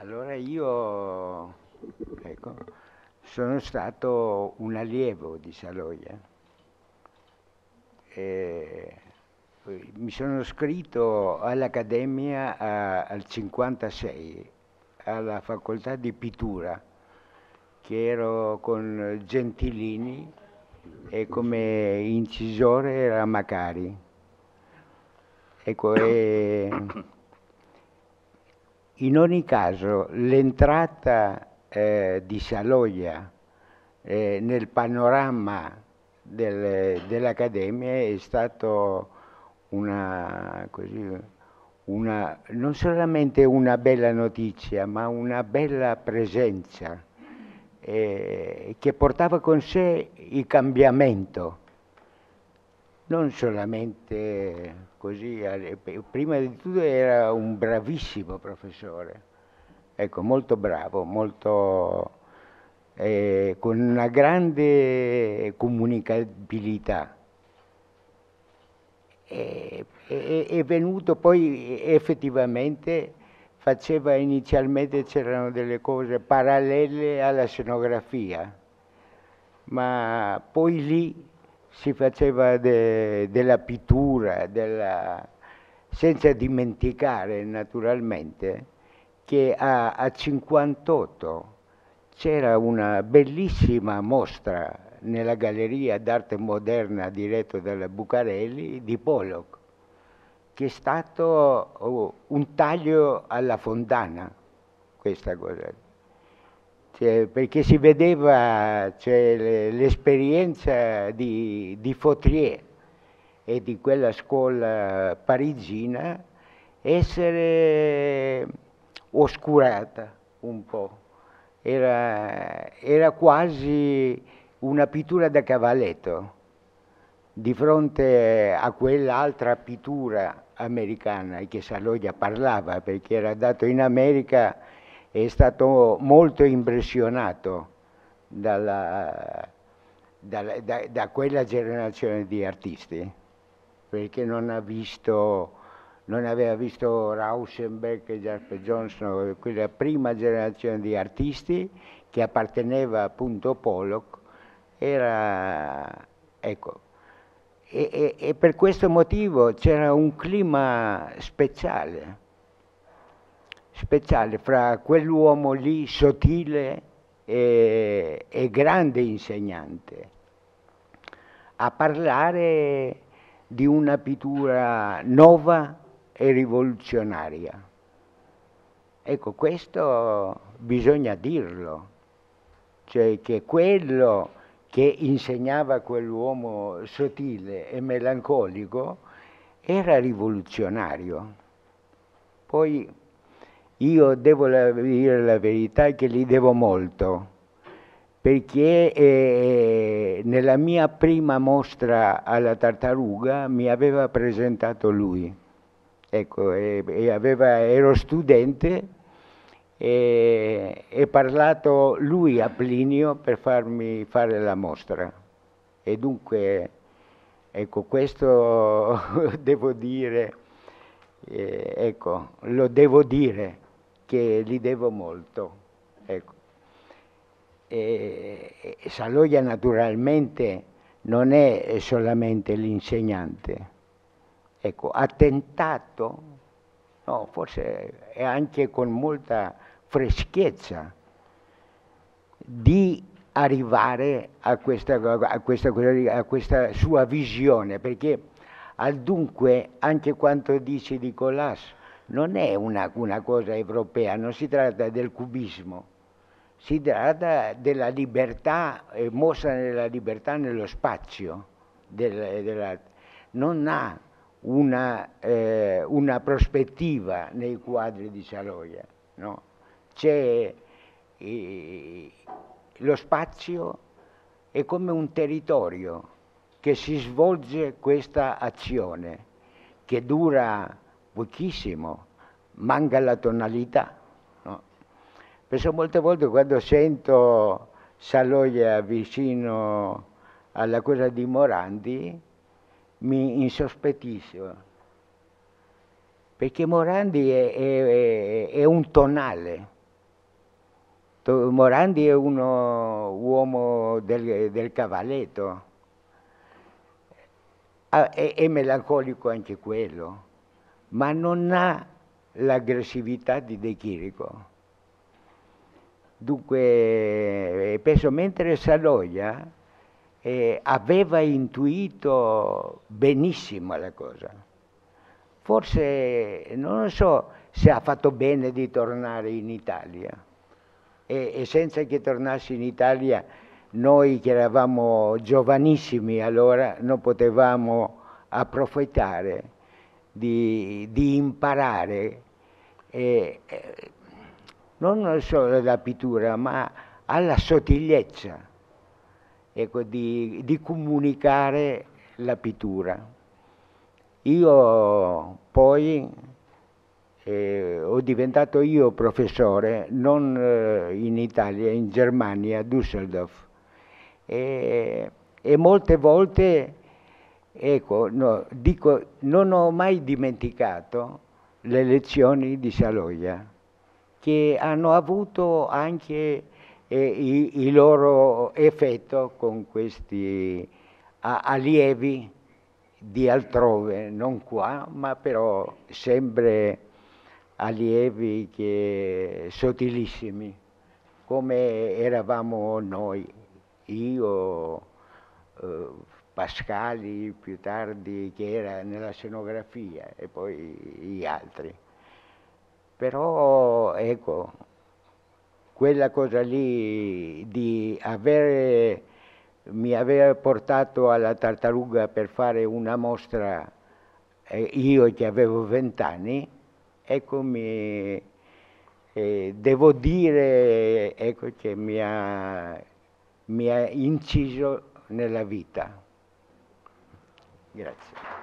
Allora io ecco, sono stato un allievo di Saloia. E mi sono iscritto all'Accademia al 56, alla facoltà di pittura, che ero con Gentilini e come incisore era Macari. Ecco, e in ogni caso l'entrata eh, di Saloia eh, nel panorama del, dell'Accademia è stato una, una, non solamente una bella notizia, ma una bella presenza eh, che portava con sé il cambiamento, non solamente così, prima di tutto era un bravissimo professore, ecco, molto bravo, molto, eh, con una grande comunicabilità. E, è, è venuto poi effettivamente faceva inizialmente c'erano delle cose parallele alla scenografia, ma poi lì si faceva de, della pittura, della, senza dimenticare naturalmente che a, a 58 c'era una bellissima mostra nella Galleria d'Arte Moderna diretta da Bucarelli di Pollock che è stato oh, un taglio alla fondana, questa cosa. Cioè, perché si vedeva cioè, l'esperienza di, di Fautrier e di quella scuola parigina essere oscurata un po'. Era, era quasi una pittura da cavalletto di fronte a quell'altra pittura americana che Saloia parlava perché era andato in America è stato molto impressionato dalla, dalla, da, da, quella generazione di artisti perché non, ha visto, non aveva visto Rauschenberg e Jasper Johnson, quella prima generazione di artisti che apparteneva appunto a Pollock, era, ecco, e, e, e per questo motivo c'era un clima speciale, speciale fra quell'uomo lì sottile e, e grande insegnante a parlare di una pittura nuova e rivoluzionaria. Ecco, questo bisogna dirlo, cioè che quello che insegnava quell'uomo sottile e melancolico era rivoluzionario. Poi io devo dire la verità che gli devo molto, perché eh, nella mia prima mostra alla tartaruga mi aveva presentato lui. Ecco, e, e aveva, ero studente e, e parlato lui a Plinio per farmi fare la mostra. E dunque, ecco, questo devo dire, eh, ecco, lo devo dire, che gli devo molto. Ecco. E, e Saloia naturalmente non è solamente l'insegnante, ecco, ha tentato, no, forse anche con molta freschezza di arrivare a questa, a questa, a questa sua visione, perché al dunque anche quanto dice Nicolás non è una, una cosa europea, non si tratta del cubismo, si tratta della libertà, eh, mostra nella libertà nello spazio, del, della, non ha una, eh, una, prospettiva nei quadri di Saloia. No? c'è eh, lo spazio è come un territorio che si svolge questa azione che dura pochissimo, manca la tonalità. No? Penso molte volte quando sento Saloia vicino alla cosa di Morandi mi insospettisco perché Morandi è, è, è un tonale Morandi è uno uomo del, del cavalletto, ah, è, è melancolico anche quello, ma non ha l'aggressività di De Chirico. Dunque, penso mentre Saloia eh, aveva intuito benissimo la cosa. Forse non so se ha fatto bene di tornare in Italia e, e senza che tornassi in Italia noi che eravamo giovanissimi allora non potevamo approfittare di, di imparare eh, non solo alla pittura ma alla sottigliezza ecco, di, di comunicare la pittura. Io poi eh, ho diventato io professore, non eh, in Italia, in Germania, a Düsseldorf. E, e molte volte, ecco, no, dico, non ho mai dimenticato le lezioni di Saloia, che hanno avuto anche eh, il, il loro effetto con questi allievi di altrove, non qua, ma però sempre allievi che sottilissimi, come eravamo noi, io, Pascali più tardi che era nella scenografia e poi gli altri. Però ecco, quella cosa lì di avere, mi aveva portato alla tartaruga per fare una mostra, eh, io che avevo vent'anni, ecco mi, eh, devo dire ecco, che mi ha, mi ha inciso nella vita. Grazie.